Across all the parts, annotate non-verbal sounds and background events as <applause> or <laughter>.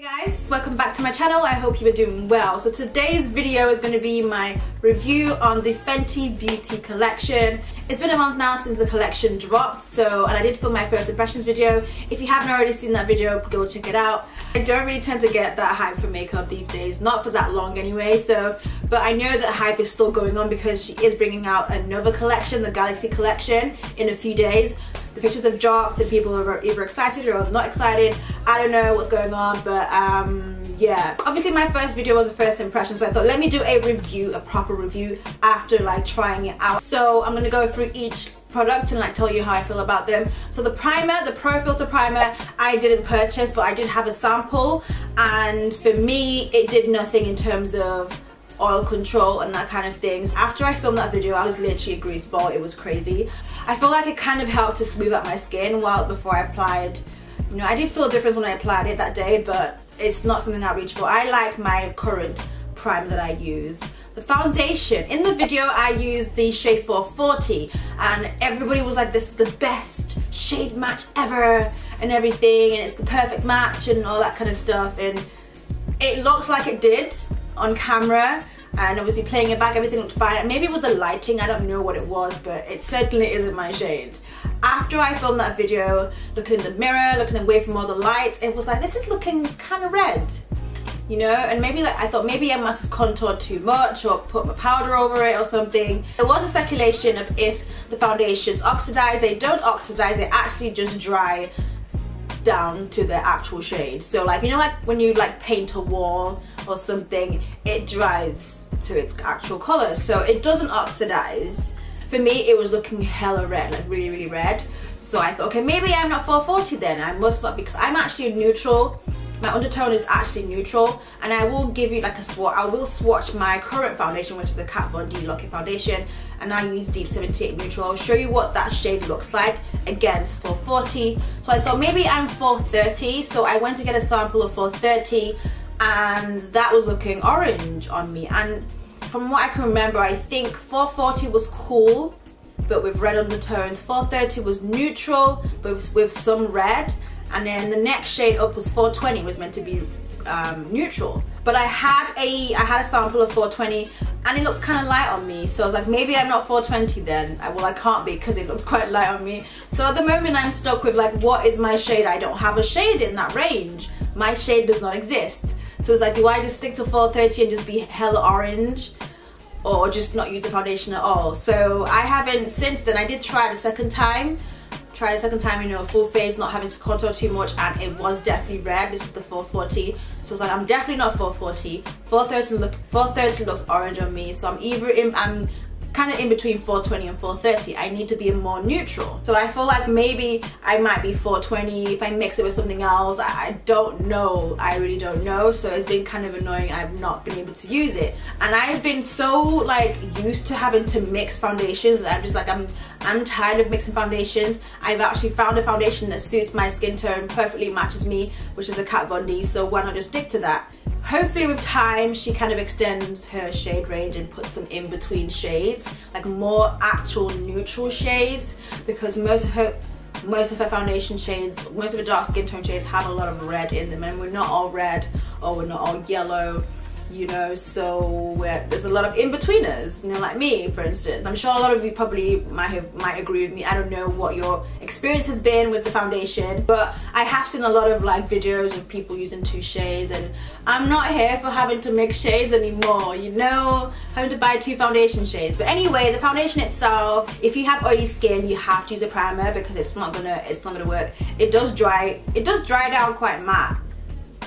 Hey guys, welcome back to my channel. I hope you're doing well. So today's video is going to be my review on the Fenty Beauty collection. It's been a month now since the collection dropped, so and I did film my first impressions video. If you haven't already seen that video, go check it out. I don't really tend to get that hype for makeup these days, not for that long anyway, so but I know that hype is still going on because she is bringing out another collection, the Galaxy collection, in a few days the pictures have dropped and people are either excited or not excited. I don't know what's going on, but um, yeah. Obviously my first video was a first impression, so I thought let me do a review, a proper review after like trying it out. So I'm gonna go through each product and like tell you how I feel about them. So the primer, the Pro Filt'r Primer, I didn't purchase, but I did have a sample and for me, it did nothing in terms of oil control and that kind of things. After I filmed that video, I was literally a grease ball. It was crazy. I feel like it kind of helped to smooth out my skin while before I applied. You know, I did feel a difference when I applied it that day, but it's not something I reach for. I like my current primer that I use. The foundation. In the video, I used the shade 440 and everybody was like, this is the best shade match ever and everything and it's the perfect match and all that kind of stuff and it looks like it did on camera and obviously playing it back everything looked fine. Maybe with the lighting I don't know what it was but it certainly isn't my shade. After I filmed that video looking in the mirror looking away from all the lights it was like this is looking kind of red you know? And maybe like I thought maybe I must have contoured too much or put my powder over it or something. There was a speculation of if the foundations oxidize they don't oxidize they actually just dry down to the actual shade. So like you know like when you like paint a wall or something it dries to its actual color so it doesn't oxidize. For me it was looking hella red like really really red. So I thought okay maybe I'm not 440 then. I must not because I'm actually neutral. My undertone is actually neutral. And I will give you like a swatch I will swatch my current foundation which is the Kat Von D Lock-It Foundation. And I use Deep 78 Neutral. I'll show you what that shade looks like again it's 440 so I thought maybe I'm 430 so I went to get a sample of 430 and that was looking orange on me. And from what I can remember I think 440 was cool but with red undertones 430 was neutral but with, with some red. And then the next shade up was 420 was meant to be um, neutral. But I had a I had a sample of 420 and it looked kind of light on me. So I was like maybe I'm not 420 then. I, well I can't be because it looked quite light on me. So at the moment I'm stuck with like what is my shade? I don't have a shade in that range. My shade does not exist so it's like do I just stick to 430 and just be hella orange or just not use the foundation at all so I haven't since then I did try the second time try the second time, you know, full face, not having to contour too much, and it was definitely red. This is the 440. So it's like, I'm definitely not 440. 430, look, 430 looks orange on me, so I'm either in, I'm kind of in between 420 and 430 I need to be more neutral. So I feel like maybe I might be 420 if I mix it with something else I, don't know. I really don't know. So it's been kind of annoying. I've not been able to use it. And I've been so like used to having to mix foundations. I'm just like I'm I'm tired of mixing foundations. I've actually found a foundation that suits my skin tone perfectly matches me which is a Kat Von D. So why not just stick to that hopefully with time she kind of extends her shade range and puts some in between shades like more actual neutral shades because most of her most of her foundation shades most of her dark skin tone shades have a lot of red in them and we're not all red or we're not all yellow you know so there's a lot of in-betweeners you know like me for instance. I'm sure a lot of you probably might have might agree with me. I don't know what your experience has been with the foundation but i have seen a lot of like videos of people using two shades and i'm not here for having to mix shades anymore you know? Having to buy two foundation shades. But anyway the foundation itself if you have oily skin you have to use a primer because it's not gonna it's not gonna work. It does dry it does dry down quite matte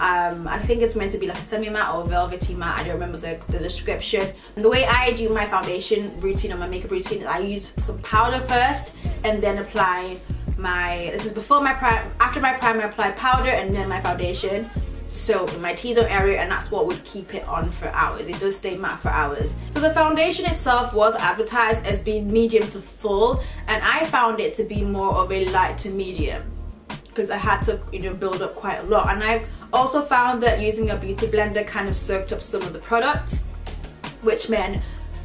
um, I think it's meant to be like a semi-matte or velvety matte I don't remember the, the description and the way I do my foundation routine or my makeup routine is I use some powder first and then apply my this is before my prime after my primer I apply powder and then my foundation so my T-zone area and that's what would keep it on for hours. It does stay matte for hours. So the foundation itself was advertised as being medium to full and I found it to be more of a light to medium because I had to you know build up quite a lot and I also found that using a beauty blender kind of soaked up some of the product which meant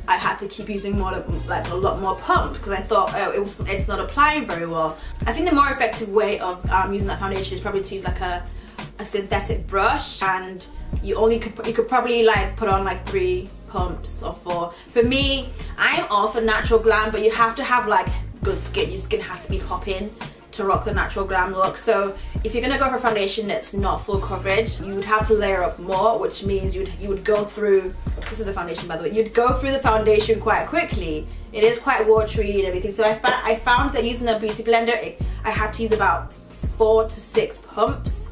I had to keep using more like a lot more pump because I thought oh it was it's not applying very well. I think the more effective way of um, using that foundation is probably to use like a a synthetic brush and you only could you could probably like put on like three pumps or four. For me, I'm all for natural glam, but you have to have like good skin. Your skin has to be popping to rock the natural glam look. So if you're gonna go for foundation that's not full coverage, you would have to layer up more, which means you'd you would go through. This is the foundation, by the way. You'd go through the foundation quite quickly. It is quite watery and everything. So I found I found that using a beauty blender, it, I had to use about four to six pumps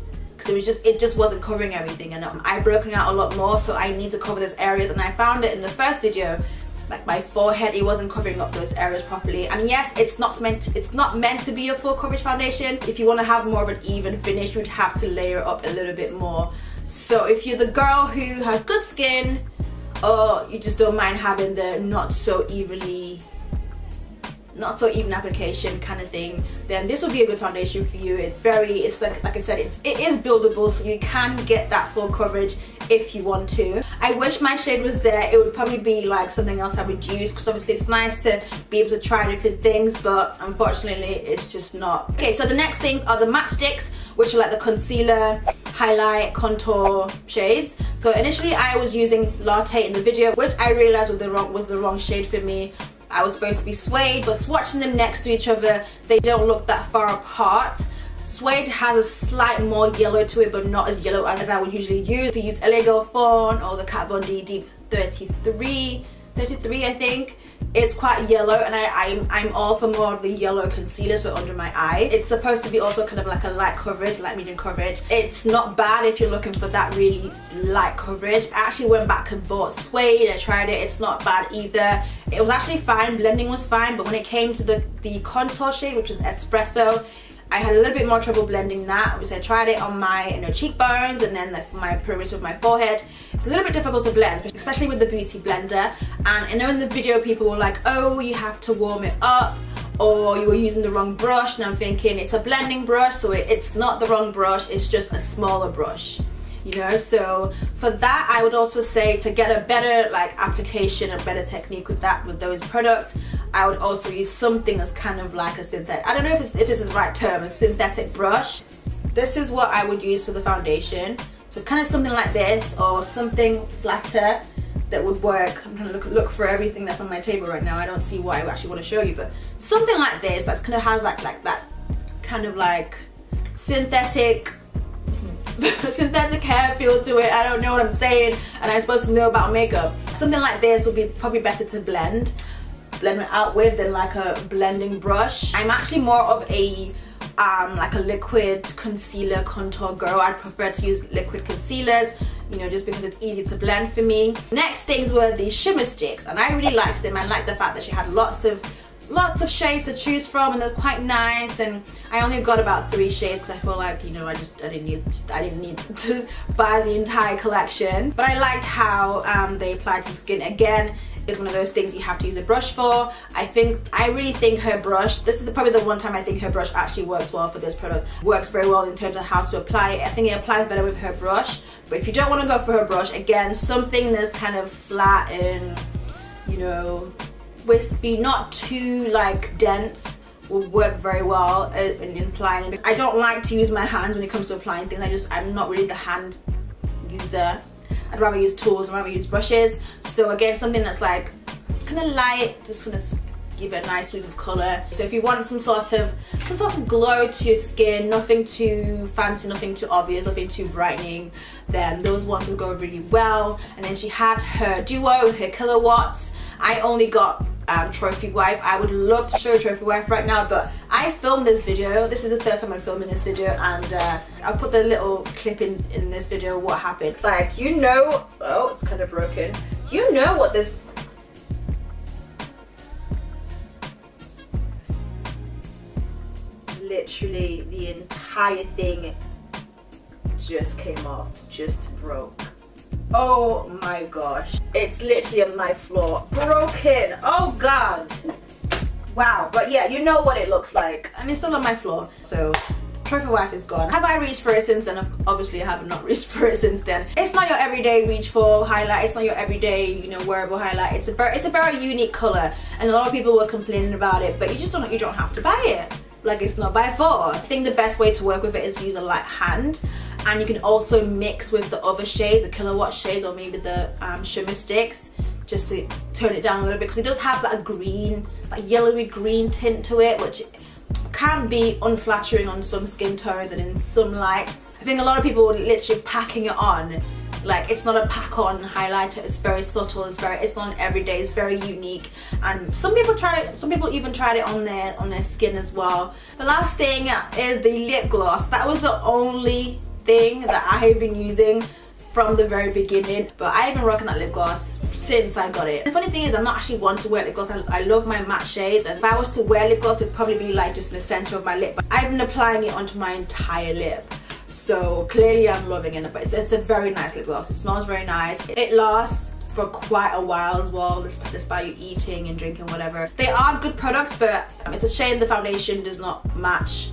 because it was just it just wasn't covering everything and um, I broken out a lot more so I need to cover those areas and I found it in the first video like my forehead it wasn't covering up those areas properly. And yes it's not meant to, it's not meant to be a full coverage foundation. If you want to have more of an even finish you'd have to layer up a little bit more. So if you're the girl who has good skin or you just don't mind having the not so evenly not so even application kind of thing then this will be a good foundation for you. It's very it's like like I said it's, it is buildable so you can get that full coverage if you want to. I wish my shade was there. It would probably be like something else I would use because obviously it's nice to be able to try different things but unfortunately it's just not. Okay so the next things are the Match Stix which are like the concealer highlight contour shades. So initially I was using latte in the video which I realized was the wrong was the wrong shade for me. I was supposed to be suede, but swatching them next to each other, they don't look that far apart. Suede has a slight more yellow to it, but not as yellow as I would usually use. If you use L.A. Girl Fawn or the Kat Von D Deep 33, 33 I think, it's quite yellow and I, I'm, I'm all for more of the yellow concealer so under my eye. It's supposed to be also kind of like a light coverage, light medium coverage. It's not bad if you're looking for that really light coverage. I actually went back and bought suede, I tried it, it's not bad either. It was actually fine, blending was fine, but when it came to the, the contour shade, which was espresso, I had a little bit more trouble blending that. Obviously I tried it on my you know, cheekbones and then like my perimeter of my forehead. It's a little bit difficult to blend, especially with the beauty blender. And I know in the video people were like, oh, you have to warm it up or you were using the wrong brush and I'm thinking it's a blending brush so it's not the wrong brush, it's just a smaller brush you know so for that I would also say to get a better like application a better technique with that with those products I would also use something that's kind of like a synthetic I don't know if, it's, if this is the right term a synthetic brush this is what I would use for the foundation so kind of something like this or something flatter that would work. I'm to look, look for everything that's on my table right now. I don't see why I actually want to show you, but something like this that's kind of has like like that kind of like synthetic <laughs> synthetic hair feel to it. I don't know what I'm saying and I'm supposed to know about makeup. Something like this would be probably better to blend blend it out with than like a blending brush. I'm actually more of a um, like a liquid concealer contour girl. I'd prefer to use liquid concealers, you know, just because it's easy to blend for me. Next things were the shimmer sticks and I really liked them. I liked the fact that she had lots of lots of shades to choose from and they're quite nice and I only got about three shades because I feel like you know I just I didn't need I didn't need <laughs> to buy the entire collection but I liked how um, they applied to skin again is one of those things you have to use a brush for. I think, I really think her brush, this is probably the one time I think her brush actually works well for this product. Works very well in terms of how to apply it. I think it applies better with her brush. But if you don't want to go for her brush, again, something that's kind of flat and, you know, wispy, not too like dense will work very well uh, in applying. I don't like to use my hands when it comes to applying things. I just, I'm not really the hand user. I'd rather use tools, I'd rather use brushes. So again, something that's like kind of light, just gonna give it a nice sweep of colour. So if you want some sort of some sort of glow to your skin, nothing too fancy, nothing too obvious, nothing too brightening, then those ones will go really well. And then she had her duo, her Killawatts. I only got um, trophy wife. I would love to show trophy wife right now but I filmed this video. This is the third time I'm filming this video and uh, I'll put the little clip in in this video what happened. Like you know oh it's kind of broken. You know what this literally the entire thing just came off just broke Oh my gosh. It's literally on my floor. Broken. Oh God. Wow. But yeah, you know what it looks like. And it's still on my floor. So Trophy Wife is gone. Have I reached for it since then? Obviously I have not <laughs> reached for it since then. It's not your everyday reach for highlight. It's not your everyday, you know, wearable highlight. It's a very it's a very unique color. And a lot of people were complaining about it, but you just don't you don't have to buy it like it's not by force. I think the best way to work with it is use a light hand and you can also mix with the other shade the killawatt shades or maybe the um, shimmer sticks just to tone it down a little bit because it does have that green that yellowy green tint to it which can be unflattering on some skin tones and in some lights. I think a lot of people are literally packing it on like it's not a pack on highlighter it's very subtle it's very it's not everyday it's very unique. And some people try it some people even tried it on their on their skin as well. The last thing is the lip gloss. That was the only thing that I have been using from the very beginning but I've been rocking that lip gloss since I got it. The funny thing is I'm not actually one to wear lip gloss. I, I love my matte shades and if I was to wear lip gloss it would probably be like just in the center of my lip but I've been applying it onto my entire lip so clearly I'm loving it but it's, it's a very nice lip gloss. It smells very nice. It lasts for quite a while as well despite you eating and drinking whatever they are good products but it's a shame the foundation does not match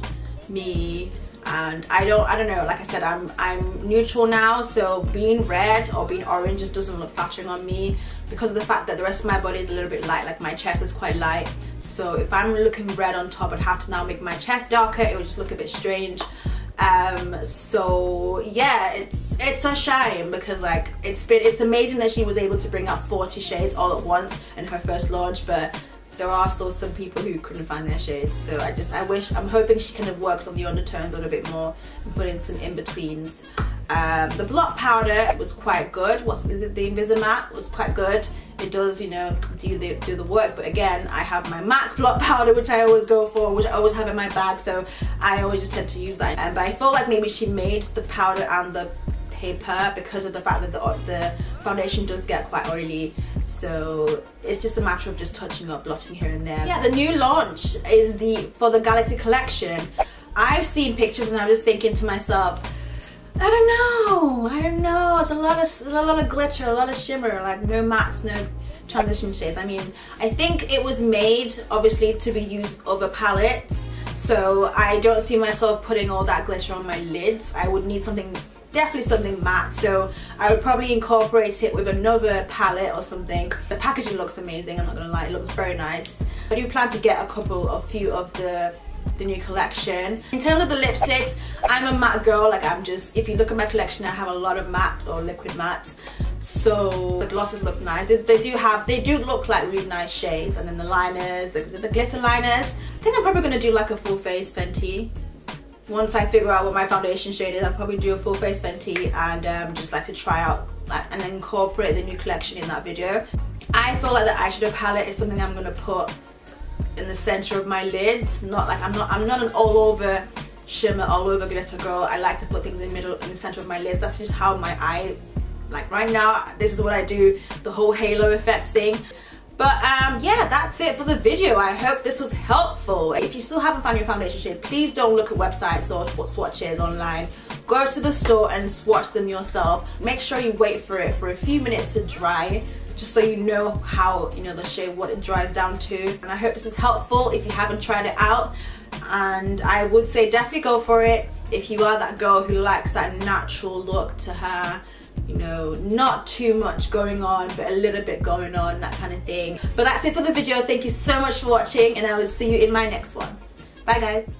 me and I don't I don't know like I said I'm I'm neutral now so being red or being orange just doesn't look flattering on me because of the fact that the rest of my body is a little bit light like my chest is quite light. So if I'm looking red on top I'd have to now make my chest darker it would just look a bit strange. Um so yeah it's it's a shame because like it's been it's amazing that she was able to bring out 40 shades all at once in her first launch but there are still some people who couldn't find their shades so I just I wish I'm hoping she kind of works on the undertones a little bit more and put in some in-betweens. Um, the blot powder was quite good. What's is it the Invisimatte was quite good. It does you know do the do the work but again I have my MAC blot powder which I always go for which I always have in my bag so I always just tend to use that. And but I feel like maybe she made the powder and the paper because of the fact that the, the foundation does get quite oily so it's just a matter of just touching up blotting here and there yeah the new launch is the for the galaxy collection i've seen pictures and i'm just thinking to myself I don't know. I don't know. It's a lot of it's a lot of glitter, a lot of shimmer, like no mattes, no transition shades. I mean, I think it was made obviously to be used over palettes. So I don't see myself putting all that glitter on my lids. I would need something definitely something matte so I would probably incorporate it with another palette or something. The packaging looks amazing I'm not gonna lie it looks very nice. I do plan to get a couple a few of the the new collection. In terms of the lipsticks I'm a matte girl like I'm just if you look at my collection I have a lot of matte or liquid matte. So the glosses look nice. They, they, do have they do look like really nice shades and then the liners the, the glitter liners. I think I'm probably gonna do like a full face Fenty once I figure out what my foundation shade is, I'll probably do a full face Fenty and um, just like to try out like, and incorporate the new collection in that video. I feel like the eyeshadow palette is something I'm gonna put in the center of my lids. Not like I'm not I'm not an all over shimmer, all over glitter girl. I like to put things in the middle, in the center of my lids. That's just how my eye, like right now, this is what I do, the whole halo effect thing. But um, yeah, that's it for the video. I hope this was helpful. If you still haven't found your foundation shade, please don't look at websites or swatches online. Go to the store and swatch them yourself. Make sure you wait for it for a few minutes to dry just so you know how, you know, the shade, what it dries down to. And I hope this was helpful if you haven't tried it out. And I would say definitely go for it if you are that girl who likes that natural look to her you know, not too much going on, but a little bit going on, that kind of thing. But that's it for the video. Thank you so much for watching and I will see you in my next one. Bye guys.